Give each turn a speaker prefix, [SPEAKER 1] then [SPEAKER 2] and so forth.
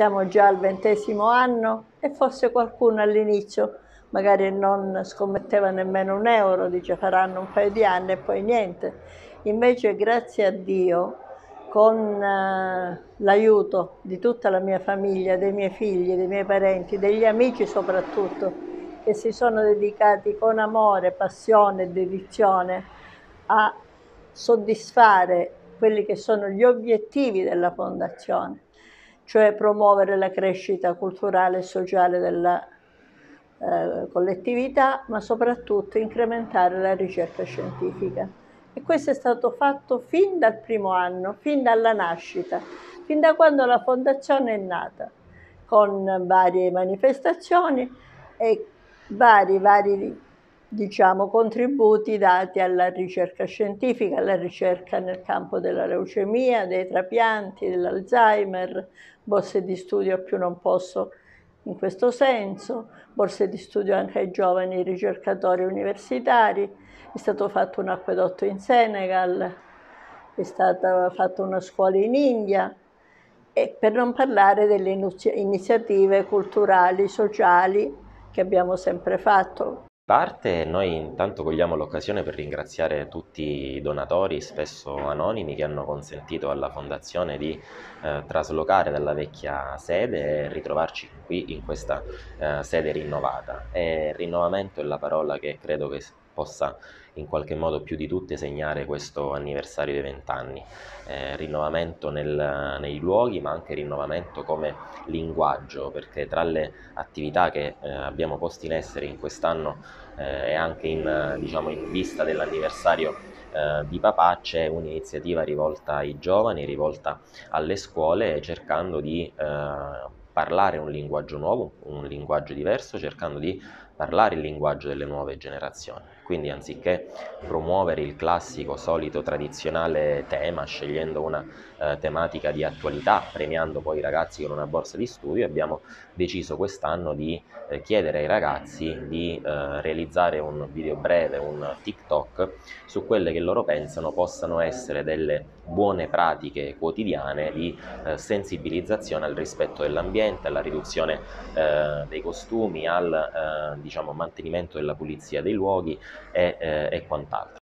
[SPEAKER 1] siamo già al ventesimo anno e forse qualcuno all'inizio magari non scommetteva nemmeno un euro, dice faranno un paio di anni e poi niente. Invece grazie a Dio, con eh, l'aiuto di tutta la mia famiglia, dei miei figli, dei miei parenti, degli amici soprattutto, che si sono dedicati con amore, passione e dedizione a soddisfare quelli che sono gli obiettivi della Fondazione, cioè promuovere la crescita culturale e sociale della eh, collettività, ma soprattutto incrementare la ricerca scientifica. E questo è stato fatto fin dal primo anno, fin dalla nascita, fin da quando la Fondazione è nata, con varie manifestazioni e vari, vari diciamo, contributi dati alla ricerca scientifica, alla ricerca nel campo della leucemia, dei trapianti, dell'Alzheimer, borse di studio a più non posso in questo senso, borse di studio anche ai giovani ricercatori universitari, è stato fatto un acquedotto in Senegal, è stata fatta una scuola in India, e per non parlare delle iniziative culturali, sociali che abbiamo sempre fatto
[SPEAKER 2] parte noi intanto cogliamo l'occasione per ringraziare tutti i donatori, spesso anonimi, che hanno consentito alla Fondazione di eh, traslocare dalla vecchia sede e ritrovarci qui in questa eh, sede rinnovata. E rinnovamento è la parola che credo che possa in qualche modo più di tutte segnare questo anniversario dei vent'anni. Eh, rinnovamento nel, nei luoghi, ma anche rinnovamento come linguaggio, perché tra le attività che eh, abbiamo posto in essere in quest'anno eh, e anche in, diciamo, in vista dell'anniversario eh, di papà c'è un'iniziativa rivolta ai giovani, rivolta alle scuole, cercando di eh, parlare un linguaggio nuovo, un linguaggio diverso, cercando di parlare il linguaggio delle nuove generazioni. Quindi anziché promuovere il classico, solito, tradizionale tema, scegliendo una eh, tematica di attualità, premiando poi i ragazzi con una borsa di studio, abbiamo deciso quest'anno di eh, chiedere ai ragazzi di eh, realizzare un video breve, un TikTok, su quelle che loro pensano possano essere delle buone pratiche quotidiane di eh, sensibilizzazione al rispetto dell'ambiente, alla riduzione eh, dei costumi, al eh, diciamo, mantenimento della pulizia dei luoghi e, e quant'altro.